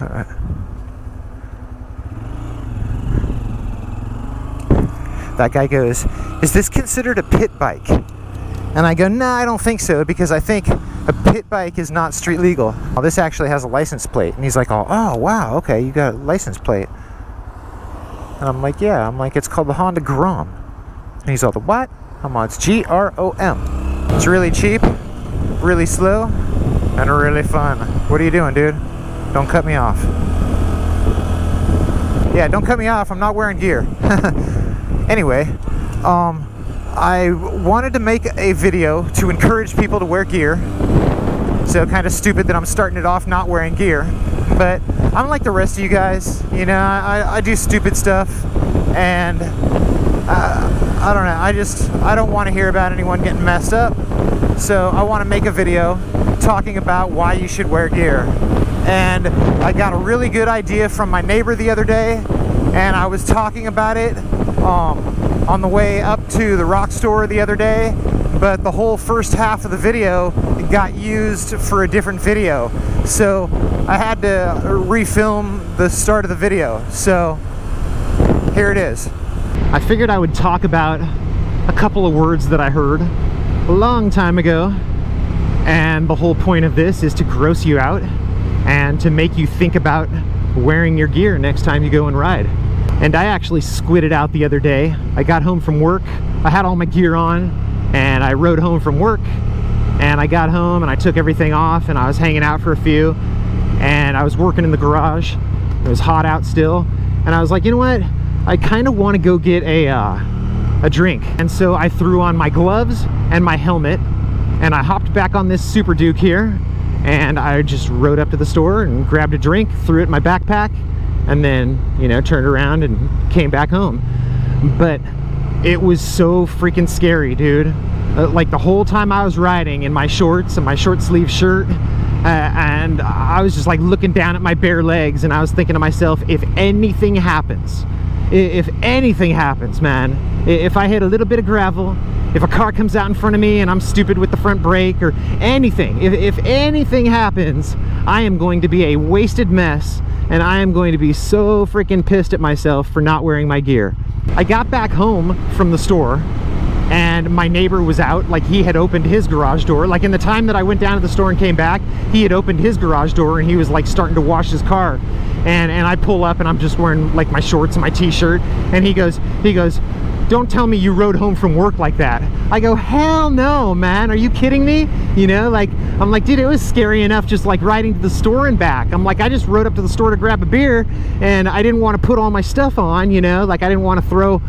Alright. That guy goes, Is this considered a pit bike? And I go, No, I don't think so because I think a pit bike is not street legal. Well, this actually has a license plate. And he's like, Oh, oh wow, okay, you got a license plate. And I'm like, Yeah, I'm like, It's called the Honda Grom. And he's all, The what? I'm all, It's G R O M. It's really cheap, really slow, and really fun. What are you doing, dude? Don't cut me off. Yeah, don't cut me off. I'm not wearing gear. anyway, um, I wanted to make a video to encourage people to wear gear. So kind of stupid that I'm starting it off not wearing gear. But I'm like the rest of you guys. You know, I, I do stupid stuff. And uh, I don't know. I just, I don't want to hear about anyone getting messed up. So I want to make a video talking about why you should wear gear. And I got a really good idea from my neighbor the other day. And I was talking about it um, on the way up to the rock store the other day. But the whole first half of the video got used for a different video. So I had to refilm the start of the video. So here it is. I figured I would talk about a couple of words that I heard a long time ago. And the whole point of this is to gross you out and to make you think about wearing your gear next time you go and ride. And I actually squidded out the other day. I got home from work, I had all my gear on, and I rode home from work, and I got home and I took everything off and I was hanging out for a few, and I was working in the garage. It was hot out still, and I was like, you know what? I kind of want to go get a, uh, a drink. And so I threw on my gloves and my helmet, and I hopped back on this Super Duke here, and I just rode up to the store and grabbed a drink, threw it in my backpack, and then, you know, turned around and came back home. But it was so freaking scary, dude. Uh, like the whole time I was riding in my shorts and my short sleeve shirt, uh, and I was just like looking down at my bare legs and I was thinking to myself, if anything happens, if anything happens, man, if I hit a little bit of gravel, if a car comes out in front of me and I'm stupid with the front brake or anything, if, if anything happens, I am going to be a wasted mess and I am going to be so freaking pissed at myself for not wearing my gear. I got back home from the store and my neighbor was out like he had opened his garage door like in the time that I went down to the store and came back he had opened his garage door and he was like starting to wash his car and and I pull up and I'm just wearing like my shorts and my t-shirt and he goes he goes don't tell me you rode home from work like that. I go, hell no, man. Are you kidding me? You know, like, I'm like, dude, it was scary enough just like riding to the store and back. I'm like, I just rode up to the store to grab a beer and I didn't want to put all my stuff on, you know, like I didn't want to throw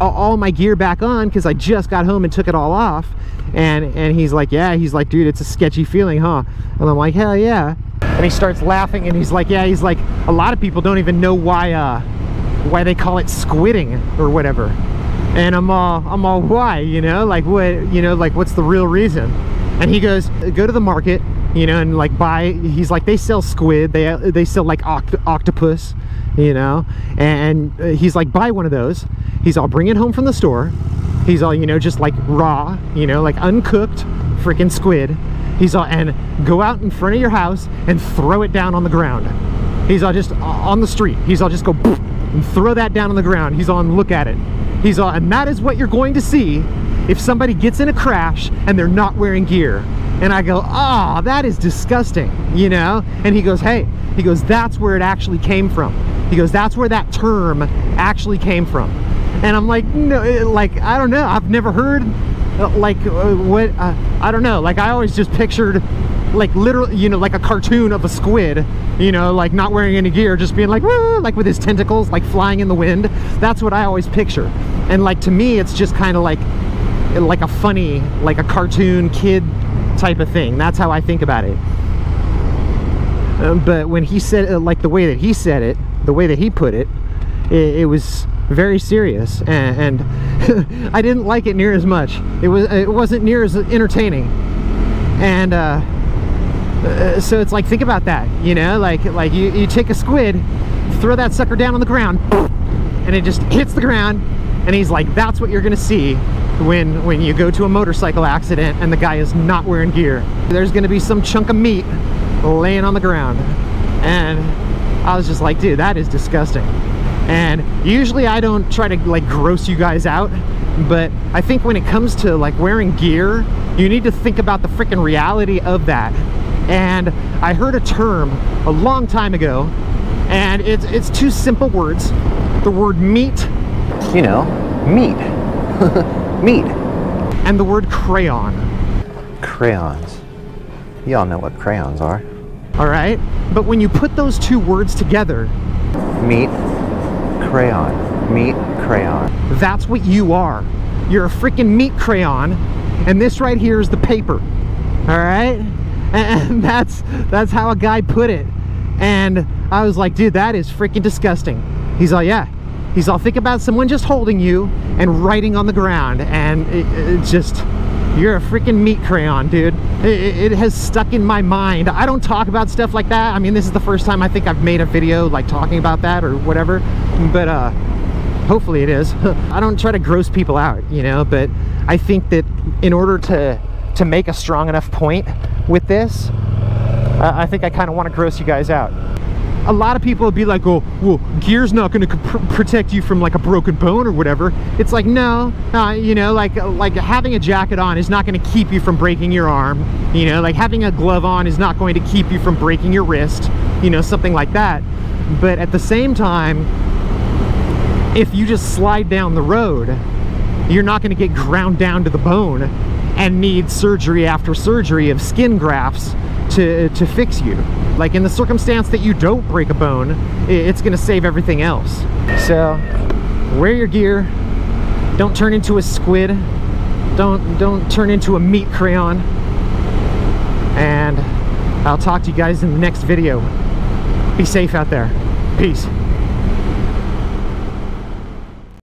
all my gear back on because I just got home and took it all off. And, and he's like, yeah, he's like, dude, it's a sketchy feeling, huh? And I'm like, hell yeah. And he starts laughing and he's like, yeah, he's like, a lot of people don't even know why, uh, why they call it squidding or whatever and I'm all I'm all why? You know like what you know like what's the real reason? And he goes go to the market you know and like buy he's like they sell squid they they sell like oct octopus you know? And uh, he's like buy one of those. He's all bring it home from the store. He's all you know just like raw you know like uncooked freaking squid. He's all and go out in front of your house and throw it down on the ground. He's all just uh, on the street. He's all just go and throw that down on the ground. He's on look at it He's all, and that is what you're going to see if somebody gets in a crash and they're not wearing gear. And I go, ah, oh, that is disgusting, you know? And he goes, hey, he goes, that's where it actually came from. He goes, that's where that term actually came from. And I'm like, no, eh, like, I don't know. I've never heard, uh, like, uh, what, uh, I don't know. Like, I always just pictured like literally, you know, like a cartoon of a squid, you know, like not wearing any gear, just being like, like with his tentacles, like flying in the wind. That's what I always picture. And like, to me, it's just kind of like, like a funny, like a cartoon kid type of thing. That's how I think about it. Um, but when he said, uh, like the way that he said it, the way that he put it, it, it was very serious and, and I didn't like it near as much. It was it wasn't near as entertaining. And uh, uh, so it's like think about that you know like like you, you take a squid throw that sucker down on the ground and it just hits the ground and he's like that's what you're gonna see when when you go to a motorcycle accident and the guy is not wearing gear there's gonna be some chunk of meat laying on the ground and I was just like, dude, that is disgusting. And usually I don't try to like gross you guys out, but I think when it comes to like wearing gear, you need to think about the freaking reality of that. And I heard a term a long time ago, and it's it's two simple words. The word meat, You know, meat. meat. and the word crayon. Crayons. Y'all know what crayons are. All right? But when you put those two words together, Meat, crayon. Meat, crayon. that's what you are. You're a freaking meat crayon, and this right here is the paper. All right? And that's that's how a guy put it. And I was like, dude, that is freaking disgusting. He's all, yeah. He's all, think about someone just holding you and writing on the ground, and it, it just, you're a freaking meat crayon, dude. It, it has stuck in my mind. I don't talk about stuff like that. I mean, this is the first time I think I've made a video like talking about that or whatever. But uh, hopefully it is i don't try to gross people out you know but i think that in order to to make a strong enough point with this uh, i think i kind of want to gross you guys out. A lot of people would be like oh well gear's not going to pr- protect you from like a broken bone or whatever. It's like no uh, you know like like having a jacket on is not going to keep you from breaking your arm you know? Like having a glove on is not going to keep you from breaking your wrist you know something like that. But at the same time if you just slide down the road, you're not going to get ground down to the bone and need surgery after surgery of skin grafts to, to fix you. Like in the circumstance that you don't break a bone, it's going to save everything else. So wear your gear. Don't turn into a squid. Don't don't turn into a meat crayon. And I'll talk to you guys in the next video. Be safe out there. Peace.